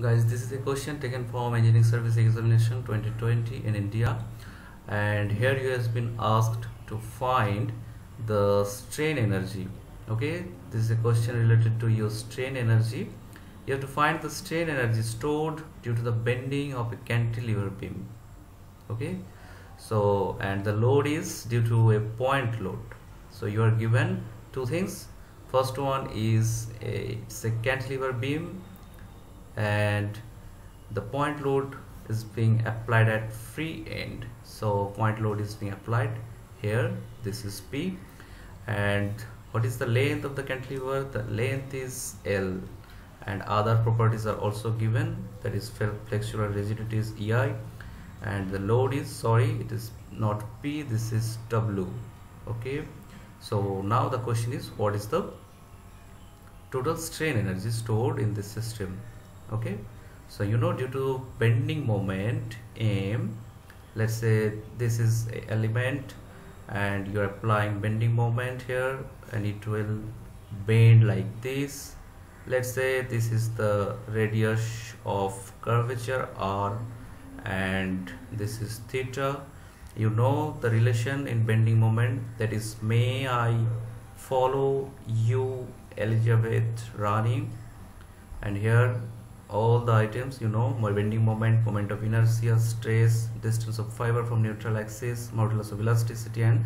guys this is a question taken from engineering service examination 2020 in india. And here you has been asked to find the strain energy. Okay? This is a question related to your strain energy. You have to find the strain energy stored due to the bending of a cantilever beam. Okay? So and the load is due to a point load. So you are given two things. First one is a, a cantilever beam and the point load is being applied at free end. So point load is being applied here. This is P. And what is the length of the cantilever? The length is L. And other properties are also given. That is flexural rigidity is EI and the load is sorry it is not P this is W. Okay? So now the question is what is the total strain energy stored in this system okay. So you know due to bending moment m let's say this is element and you're applying bending moment here and it will bend like this. Let's say this is the radius of curvature r and this is theta. You know the relation in bending moment that is may I follow you Elizabeth running? And here all the items you know my bending moment moment of inertia stress distance of fiber from neutral axis modulus of elasticity and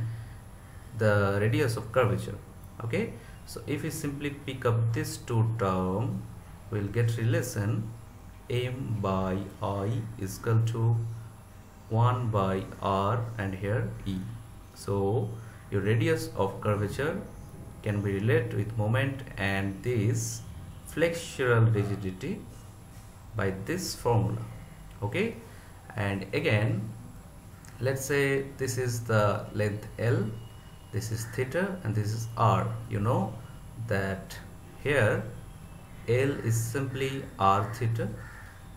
the radius of curvature. Okay? So if we simply pick up this two term we'll get relation m by i is equal to 1 by r and here e. So your radius of curvature can be related with moment and this flexural rigidity by this formula okay? And again let's say this is the length L this is theta and this is R. You know that here L is simply R theta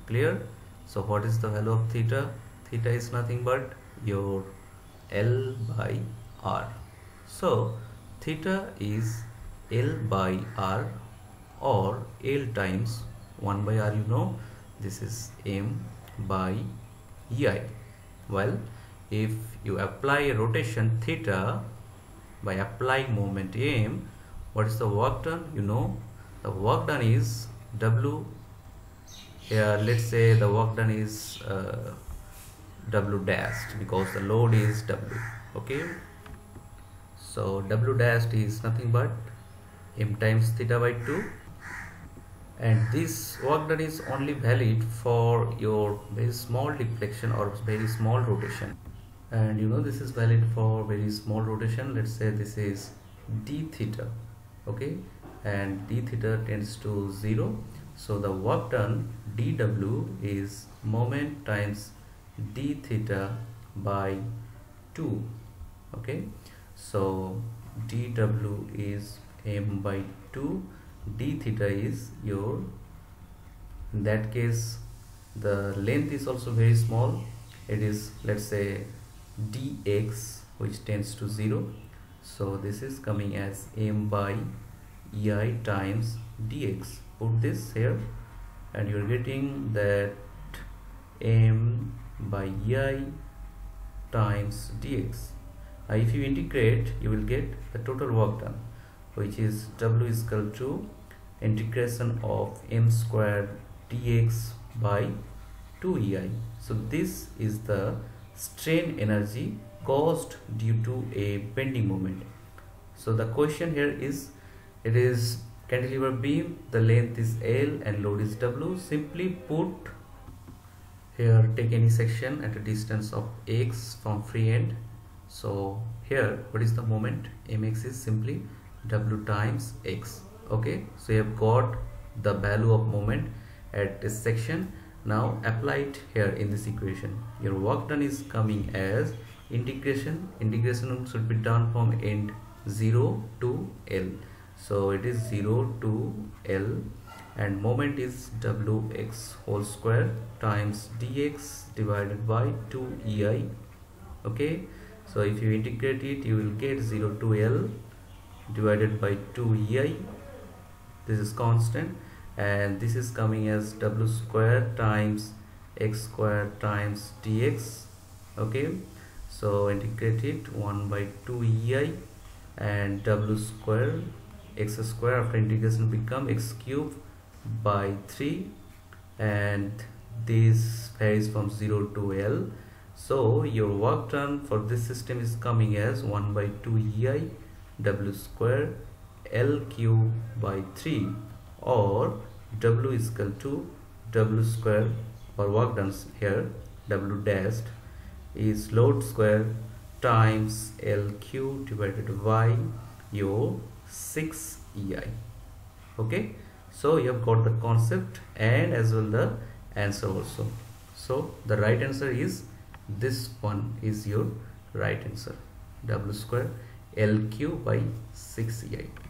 clear? So what is the value of theta? Theta is nothing but your L by R. So theta is L by R or L times 1 by R you know. This is m by ei well if you apply a rotation theta by applying moment m what is the work done? You know the work done is w here let's say the work done is uh, w dashed because the load is w okay? So w dashed is nothing but m times theta by 2 and this work done is only valid for your very small deflection or very small rotation. And you know this is valid for very small rotation. Let's say this is d theta okay? And d theta tends to 0 so the work done dw is moment times d theta by 2 okay? So dw is m by 2 d theta is your in that case the length is also very small. It is let's say dx which tends to 0 so this is coming as m by ei times dx. Put this here and you're getting that m by ei times dx. Uh, if you integrate you will get the total work done which is w is equal to integration of m square dx by 2 ei so this is the strain energy caused due to a bending moment. So the question here is it is cantilever beam the length is l and load is w. Simply put here take any section at a distance of x from free end. So here what is the moment? Mx is simply w times x. Okay so you have got the value of moment at this section. Now apply it here in this equation. Your work done is coming as integration. Integration should be done from end 0 to L. So it is 0 to L and moment is wx whole square times dx divided by 2 ei okay so if you integrate it you will get 0 to L divided by 2 ei. This is constant. And this is coming as w square times x square times dx. Okay. So integrate it 1 by 2 ei and w square x square after integration become x cube by 3 and this varies from 0 to L. So your work done for this system is coming as 1 by 2 ei w square L cube by 3 or w is equal to w square or work done here w dashed is load square times L cube divided by your 6 EI okay? So you have got the concept and as well the answer also. So the right answer is this one is your right answer. W square L cube by 6 EI